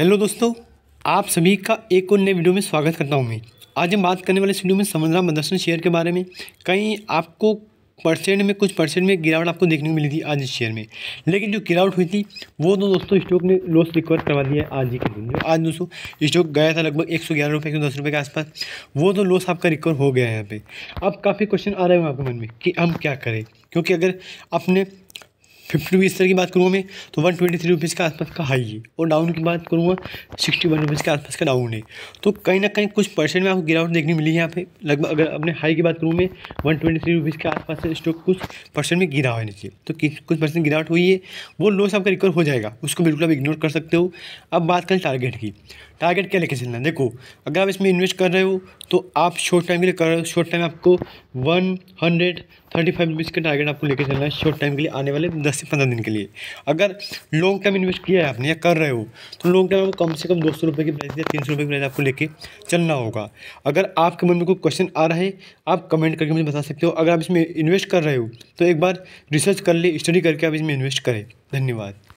Hello दोस्तों, आप सभी का एक और नए वीडियो में स्वागत करता हूँ मैं। आज हम बात करने वाले इस वीडियो में समुद्रा मदरसन शेयर के बारे में। कहीं आपको परसेंट में, कुछ परसेंट में गिरावट आपको देखने को मिली थी आज इस शेयर में। लेकिन जो गिरावट हुई थी, वो तो दोस्तों स्टॉक ने लॉस रिकवर करवा दिया है आज ही के दिन जो आज दोस्तों, स्टॉक गया था लगभग एक सौ ग्यारह रुपये एक सौ दस रुपये के आसपास। वो तो लॉस आपका रिकवर हो गया है यहाँ पे। अब काफ़ी क्वेश्चन आ रहे हैं आपके मन में कि हम क्या करें? क्योंकि अगर आपने फिफ्टी रुपीज़ की बात करूँगा मैं तो वन ट्वेंटी थ्री रुपीज़ के आसपास का हाई है। और डाउन की बात करूँगा सिक्सटी वन रुपीज़ के आसपास का डाउन है। तो कहीं ना कहीं कुछ परसेंट में आपको गिरावट देखने मिली है यहाँ पे। लगभग अगर अपने हाई की बात करूँ मैं वन ट्वेंटी थ्री रुपीज़ के आसपास से स्टॉक कुछ परसेंट में गिरा हुआ नीचे तो कुछ परसेंट गिरावट हुई है, वो लॉस आपका रिकवर हो जाएगा। उसको बिल्कुल आप इग्नोर कर सकते हो। अब बात करें टारगेट की। टारगेट क्या लेके चलना है? देखो, अगर आप इसमें इन्वेस्ट कर रहे हो तो आप शॉर्ट टाइम के लिए कर रहे हो शॉर्ट टाइम आपको one hundred thirty five rupees का टारगेट आपको लेके चलना है। शॉर्ट टाइम के लिए आने वाले दस से पंद्रह दिन के लिए। अगर लॉन्ग टर्म इन्वेस्ट किया है आपने या कर रहे हो तो लॉन्ग टर्म आपको कम से कम दो सौ रुपये की प्राइस या तीन सौ रुपये की प्राइस आपको लेके चलना होगा। अगर आपके मन में कोई क्वेश्चन आ रहा है, आप कमेंट करके मुझे बता सकते हो। अगर आप इसमें इन्वेस्ट कर रहे हो तो एक बार रिसर्च कर ले स्टडी करके आप इसमें इन्वेस्ट करें। धन्यवाद।